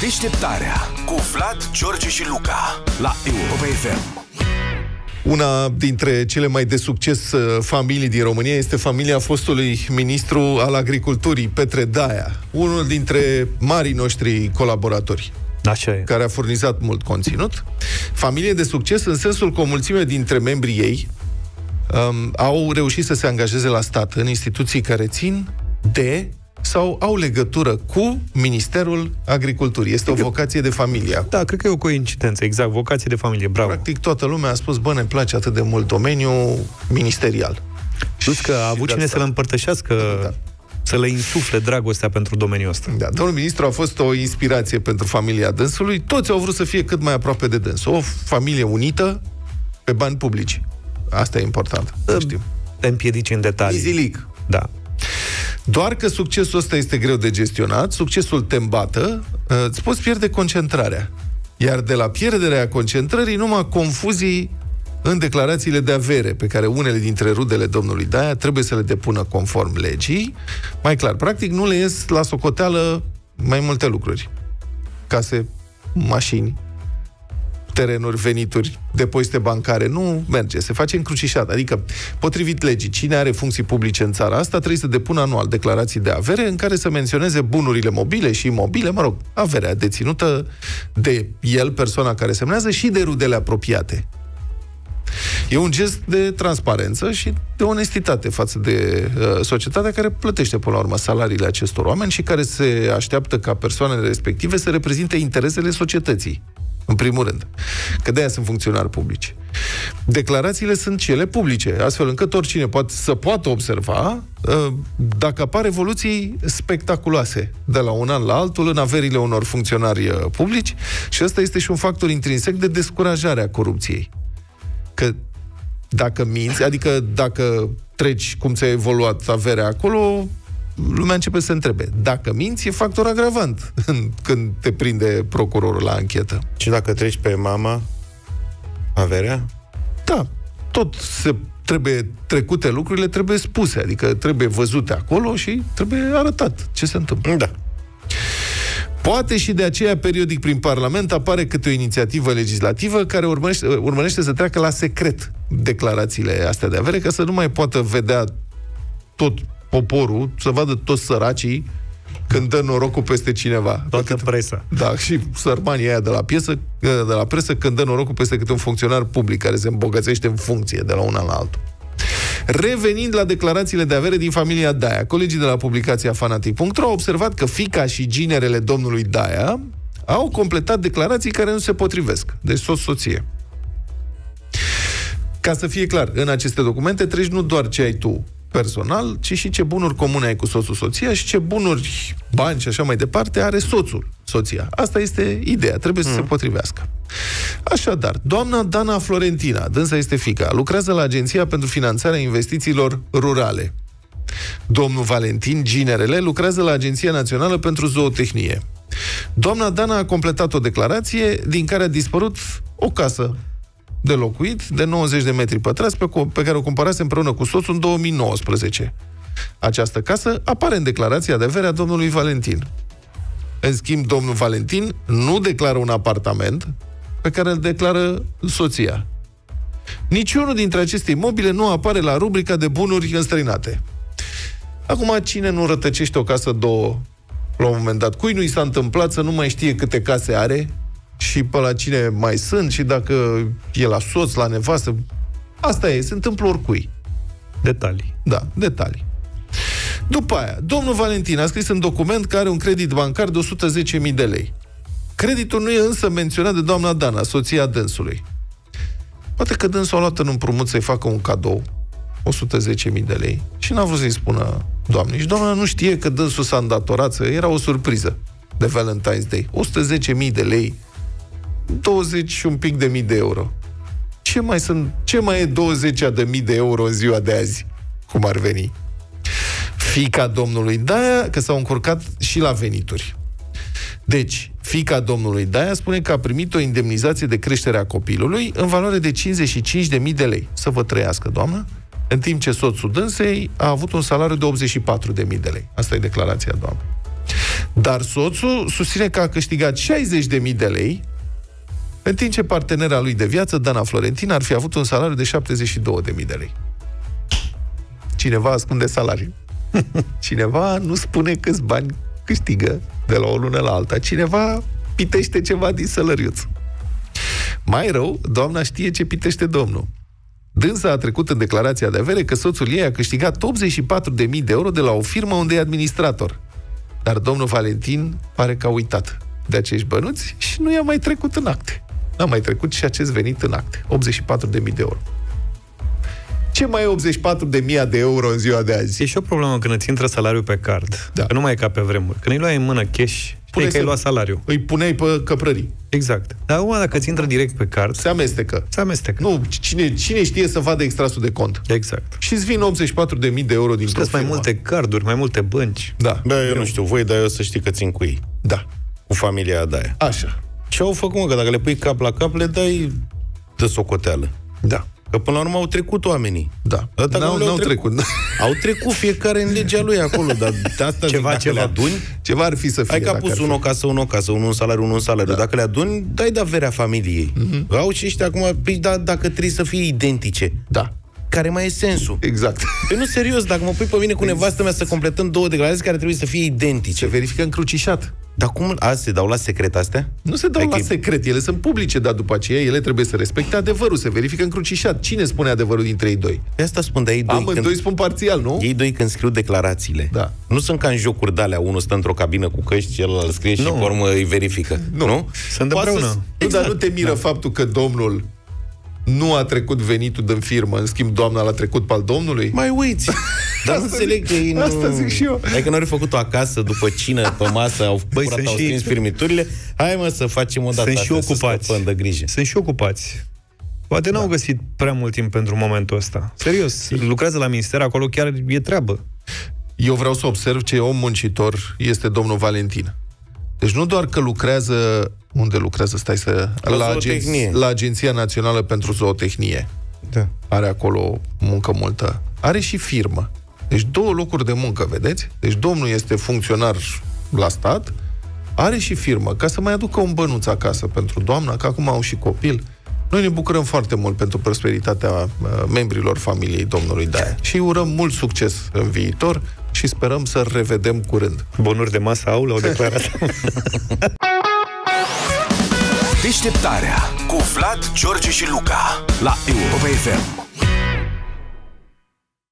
Deșteptarea cu Vlad, George și Luca la Europa FM. Una dintre cele mai de succes uh, familii din România este familia fostului ministru al agriculturii, Petre Daia, unul dintre marii noștri colaboratori. Așa e. care a furnizat mult conținut. Familie de succes în sensul că o mulțime dintre membrii ei um, au reușit să se angajeze la stat în instituții care țin de sau au legătură cu Ministerul Agriculturii. Este o vocație de familie. Da, cred că e o coincidență, exact, vocație de familie, bravo. Practic toată lumea a spus, bă, ne place atât de mult domeniul ministerial. Plus că a avut de cine asta- să-l împărtășească, Da. să le insufle dragostea pentru domeniul ăsta. Da, domnul ministru a fost o inspirație pentru familia dânsului. Toți au vrut să fie cât mai aproape de dâns. O familie unită pe bani publici. Asta e important, să știm. Te împiedici în detalii. Izilic. Da. Doar că succesul ăsta este greu de gestionat, succesul te îmbată, uh, îți poți pierde concentrarea. Iar de la pierderea concentrării, numai confuzii în declarațiile de avere, pe care unele dintre rudele domnului Daia trebuie să le depună conform legii. Mai clar, practic nu le ies la socoteală mai multe lucruri. Case, mașini, terenuri, venituri, depozite bancare. Nu merge, se face încrucișat. Adică, potrivit legii, cine are funcții publice în țara asta trebuie să depună anual declarații de avere în care să menționeze bunurile mobile și imobile, mă rog, averea deținută de el, persoana care semnează, și de rudele apropiate. E un gest de transparență și de onestitate față de uh, societatea care plătește până la urmă salariile acestor oameni și care se așteaptă ca persoanele respective să reprezinte interesele societății. În primul rând. Că de-aia sunt funcționari publici. Declarațiile sunt cele publice, astfel încât oricine poate să poată observa uh, dacă apar evoluții spectaculoase de la un an la altul în averile unor funcționari uh, publici și ăsta este și un factor intrinsec de descurajare a corupției că dacă minți, adică dacă treci cum ți-a evoluat averea acolo, lumea începe să se întrebe. Dacă minți, e factor agravant când te prinde procurorul la anchetă. Și dacă treci pe mama, averea? Da, tot se trebuie trecute lucrurile, trebuie spuse, adică trebuie văzute acolo și trebuie arătat ce se întâmplă. Da. Poate și de aceea, periodic prin Parlament, apare câte o inițiativă legislativă care urmărește, urmărește să treacă la secret declarațiile astea de avere, ca să nu mai poată vedea tot poporul, să vadă toți săracii când dă norocul peste cineva. Toată presa. Da, și sărmanii aia de la piesă, de la presă, când dă norocul peste câte un funcționar public care se îmbogățește în funcție de la un an la altul. Revenind la declarațiile de avere din familia Daia, colegii de la publicația fanatic.ro au observat că fica și ginerele domnului Daia au completat declarații care nu se potrivesc. Deci soț-soție. Ca să fie clar, în aceste documente treci nu doar ce ai tu personal, ci și ce bunuri comune ai cu soțul, soția și ce bunuri, bani și așa mai departe are soțul, soția. Asta este ideea, trebuie să se potrivească. Așadar, doamna Dana Florentina, dânsa este fica, lucrează la Agenția pentru Finanțarea Investițiilor Rurale. Domnul Valentin Ginerele lucrează la Agenția Națională pentru Zootehnie. Doamna Dana a completat o declarație din care a dispărut o casă de locuit de 90 de metri pătrați pe, co- pe care o cumpărase împreună cu soțul în 2019. Această casă apare în declarația de avere a domnului Valentin. În schimb, domnul Valentin nu declară un apartament pe care îl declară soția. Niciunul dintre aceste imobile nu apare la rubrica de bunuri înstrăinate. Acum, cine nu rătăcește o casă două la un moment dat? Cui nu i s-a întâmplat să nu mai știe câte case are și pe la cine mai sunt și dacă e la soț, la nevastă? Asta e, se întâmplă oricui. Detalii. Da, detalii. După aia, domnul Valentin a scris în document că are un credit bancar de 110.000 de lei. Creditul nu e însă menționat de doamna Dana, soția dânsului. Poate că dânsul a luat în împrumut să-i facă un cadou, 110.000 de lei, și n-a vrut să-i spună doamnei. Și doamna nu știe că dânsul s-a îndatorat, să- era o surpriză de Valentine's Day. 110.000 de lei, 20 și un pic de mii de euro. Ce mai sunt, ce mai e 20 de mii de euro în ziua de azi? Cum ar veni? Fica domnului Daia, că s-au încurcat și la venituri. Deci, fica domnului Daia spune că a primit o indemnizație de creștere a copilului în valoare de 55.000 de lei. Să vă trăiască, doamnă. În timp ce soțul dânsei a avut un salariu de 84.000 de lei. Asta e declarația doamnei. Dar soțul susține că a câștigat 60.000 de lei, în timp ce partenera lui de viață, Dana Florentin, ar fi avut un salariu de 72.000 de lei. Cineva ascunde salariul. Cineva nu spune câți bani câștigă de la o lună la alta. Cineva pitește ceva din sălăriuț. Mai rău, doamna știe ce pitește domnul. Dânsa a trecut în declarația de avere că soțul ei a câștigat 84.000 de euro de la o firmă unde e administrator. Dar domnul Valentin pare că a uitat de acești bănuți și nu i-a mai trecut în acte. N-a mai trecut și acest venit în acte. 84.000 de euro. Ce mai e 84 de mii de euro în ziua de azi? E și o problemă când îți intră salariul pe card. Da. Că nu mai e ca pe vremuri. Când îi luai în mână cash, Pune știi că ai să- luat salariu. Îi puneai pe căprării. Exact. Dar acum dacă îți intră direct pe card, Se amestecă. se amestecă. Nu, cine, cine știe să vadă extrasul de cont? Exact. Și îți vin 84 de mii de euro din Sunt mai multe carduri, mai multe bănci. Da, Bă, eu nu știu voi, dar eu să știi că țin cu ei. da. Cu familia Daia. Așa. Ce au făcut, mă? Că dacă le pui cap la cap, le dai de socoteală. Da. Că până la urmă au trecut oamenii. Da. Dar dacă N-au, nu le-au n-au trecut. Au trecut fiecare în legea lui acolo, dar de asta zic, Ceva, dacă ceva. le aduni, Ceva ar fi să fie. Hai că a dacă pus ar fi. unul o casă, unul o casă, unul un salariu, unul un salariu. Da. Dacă le aduni, dai de averea familiei. Mhm. Mm-hmm. Au și ăștia acum, păi, da, dacă trebuie să fie identice, Da. care mai e sensul? Exact. Păi nu, serios, dacă mă pui pe mine cu nevastă mea să completăm două declarații care trebuie să fie Se identice. verifică încrucișat. Dar cum? A, se dau la secret astea? Nu se dau Adică la e- secret, ele sunt publice, dar după aceea ele trebuie să respecte adevărul, se verifică încrucișat. Cine spune adevărul dintre ei doi? Pe asta spun, dar ei doi, Amândoi când, spun parțial, nu? ei doi când scriu declarațiile, Da. nu sunt ca în jocuri de alea, unul stă într-o cabină cu căști, celălalt scrie și Nu. pe urmă îi verifică. Nu? nu? Sunt Poate împreună. să- Nu, dar nu te miră faptul că domnul nu a trecut venitul din firmă, în schimb doamna l-a trecut pe al domnului? Mai uiți. Dar nu Asta înțeleg zic- că ei nu... asta zic și eu. Adică nu au făcut-o acasă, după cină, pe masă, au Băi, furat, sunt au și- strâns firmiturile. Hai mă să facem o dată Sunt și astea, să ocupați. scăpăm de grijă. Sunt și ocupați. Poate n-au găsit prea mult timp pentru momentul ăsta. Serios, lucrează la minister, acolo chiar e treabă. Eu vreau să observ ce om muncitor este domnul Valentin. Deci nu doar că lucrează unde lucrează, stai să... La la, zootehnie. la Agenția Națională pentru Zootehnie. Da. Are acolo muncă multă. Are și firmă. Deci două locuri de muncă, vedeți? Deci domnul este funcționar la stat, are și firmă, ca să mai aducă un bănuț acasă pentru doamna, că acum au și copil. Noi ne bucurăm foarte mult pentru prosperitatea uh, membrilor familiei domnului Daia și îi urăm mult succes în viitor și sperăm să revedem curând. Bonuri de masă au, l-au declarat. Deșteptarea cu Vlad, George și Luca la Europa FM.